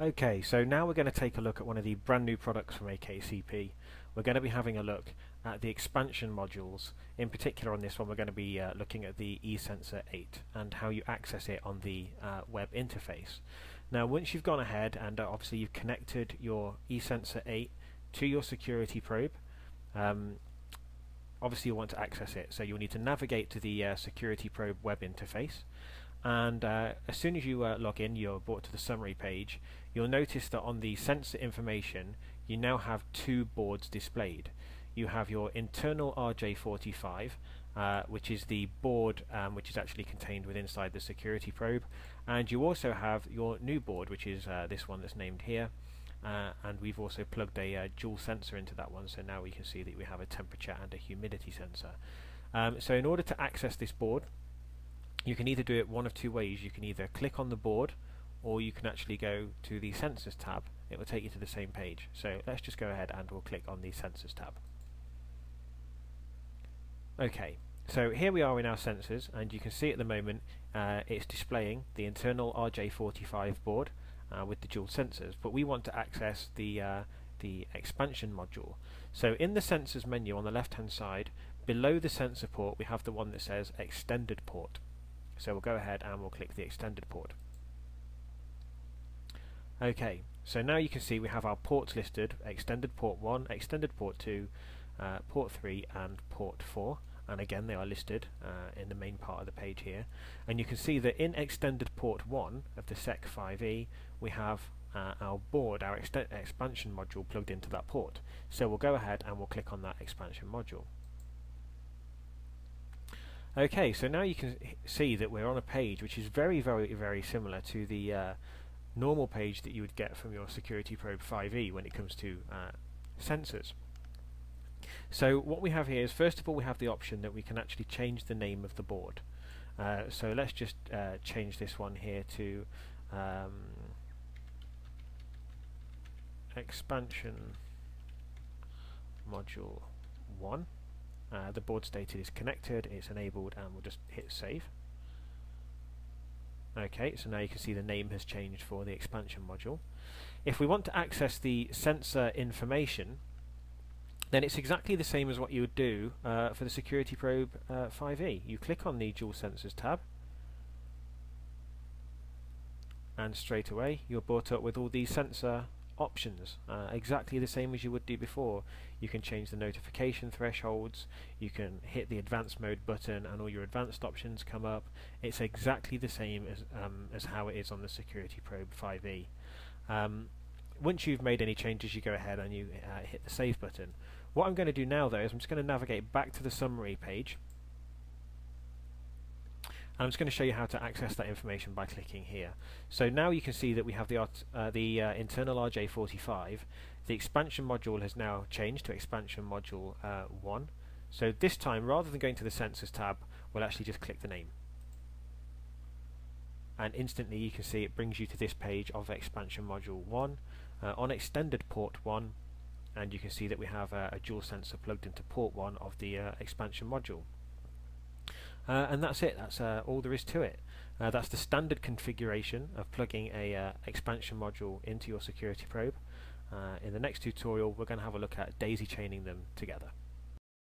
Okay, so now we're going to take a look at one of the brand new products from AKCP. We're going to be having a look at the expansion modules. In particular on this one we're going to be uh, looking at the eSensor 8 and how you access it on the uh, web interface. Now once you've gone ahead and uh, obviously you've connected your eSensor 8 to your security probe, um, obviously you want to access it so you'll need to navigate to the uh, security probe web interface and uh, as soon as you uh, log in you're brought to the summary page. You'll notice that on the sensor information you now have two boards displayed. You have your internal RJ45 uh, which is the board um, which is actually contained within inside the security probe. And you also have your new board which is uh, this one that's named here. Uh, and we've also plugged a uh, dual sensor into that one so now we can see that we have a temperature and a humidity sensor. Um, so in order to access this board you can either do it one of two ways. You can either click on the board or you can actually go to the sensors tab. It will take you to the same page. So let's just go ahead and we'll click on the sensors tab. Okay, so here we are in our sensors and you can see at the moment uh, it's displaying the internal RJ45 board uh, with the dual sensors but we want to access the uh, the expansion module. So in the sensors menu on the left hand side below the sensor port we have the one that says extended port so we'll go ahead and we'll click the extended port. Okay, so now you can see we have our ports listed, extended port 1, extended port 2, uh, port 3 and port 4 and again they are listed uh, in the main part of the page here. And you can see that in extended port 1 of the SEC5e we have uh, our board, our expansion module plugged into that port. So we'll go ahead and we'll click on that expansion module Okay, so now you can see that we're on a page which is very, very, very similar to the uh, normal page that you would get from your Security Probe 5e when it comes to uh, sensors. So what we have here is first of all we have the option that we can actually change the name of the board. Uh, so let's just uh, change this one here to um, expansion module 1 uh, the board stated is connected, it's enabled, and we'll just hit save. Okay, so now you can see the name has changed for the expansion module. If we want to access the sensor information, then it's exactly the same as what you would do uh, for the Security Probe uh, 5e. You click on the Dual Sensors tab, and straight away you're brought up with all these sensor options, uh, exactly the same as you would do before. You can change the notification thresholds, you can hit the advanced mode button and all your advanced options come up. It's exactly the same as, um, as how it is on the Security Probe 5e. Um, once you've made any changes you go ahead and you uh, hit the save button. What I'm going to do now though is I'm just going to navigate back to the summary page and I'm just going to show you how to access that information by clicking here. So now you can see that we have the, uh, the uh, internal RJ45. The expansion module has now changed to expansion module uh, 1. So this time, rather than going to the sensors tab, we'll actually just click the name. And instantly you can see it brings you to this page of expansion module 1 uh, on extended port 1 and you can see that we have a dual sensor plugged into port 1 of the uh, expansion module. Uh, and that's it, that's uh, all there is to it. Uh, that's the standard configuration of plugging a uh, expansion module into your security probe. Uh, in the next tutorial we're going to have a look at daisy chaining them together.